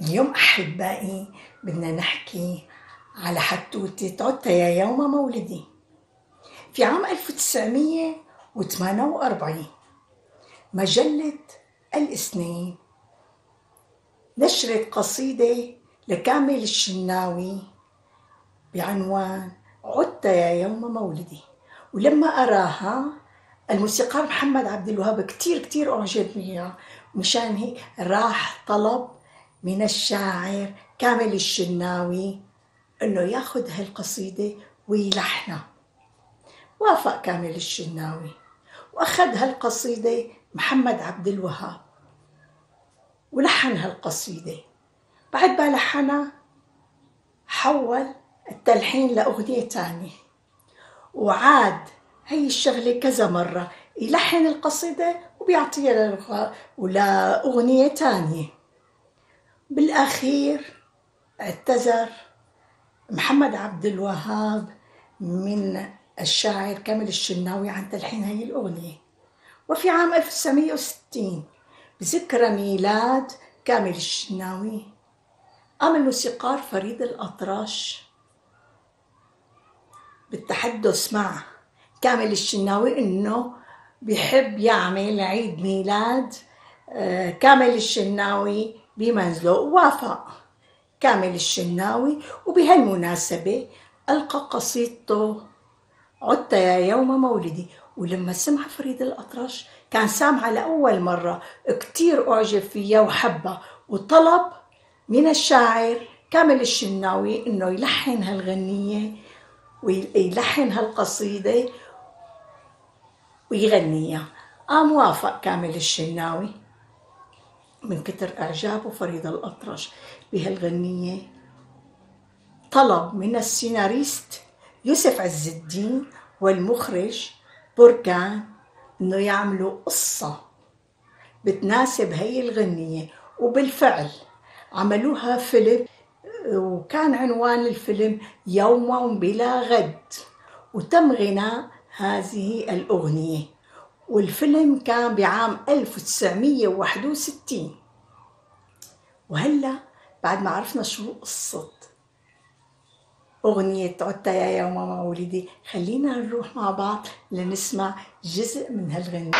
اليوم أحبائي بدنا نحكي على حتوتة عدت يا يوم مولدي. في عام 1948 مجلة الإسنين نشرت قصيدة لكامل الشناوي بعنوان عدت يا يوم مولدي. ولما أراها الموسيقار محمد عبد الوهاب كتير كتير أعجب فيها مشان هيك راح طلب من الشاعر كامل الشناوي إنه ياخذ هالقصيدة ويلحنها. وافق كامل الشناوي وأخذ هالقصيدة محمد عبد الوهاب ولحن هالقصيدة. بعد ما لحنها حول التلحين لأغنية تانية. وعاد هي الشغلة كذا مرة يلحن القصيدة وبيعطيها لأغنية تانية. بالأخير اعتذر محمد عبد الوهاب من الشاعر كامل الشناوي عن تلحين هذه الأغنية. وفي عام 1960 بذكرى ميلاد كامل الشناوي قام الموسيقار فريد الأطرش بالتحدث مع كامل الشناوي إنه بيحب يعمل عيد ميلاد آه، كامل الشناوي بمنزله وافق كامل الشناوي وبهالمناسبة ألقى قصيدته عدت يا يوم مولدي. ولما سمع فريد الأطرش كان سامعها لأول مرة كتير أعجب فيها وحبها وطلب من الشاعر كامل الشناوي إنه يلحن هالغنية ويلحن هالقصيدة ويغنيها. قام وافق كامل الشناوي. من كتر إعجابه فريد الأطرش. بهالغنية طلب من السيناريست يوسف عز الدين والمخرج بركان إنه يعملوا قصة بتناسب هي الغنية. وبالفعل عملوها فيلم وكان عنوان الفيلم يوم بلا غد. وتم غناء هذه الأغنية. والفيلم كان بعام 1961 وهلا بعد ما عرفنا شو قصة أغنية عدت يا يوم مولدي. خلينا نروح مع بعض لنسمع جزء من هالغنية.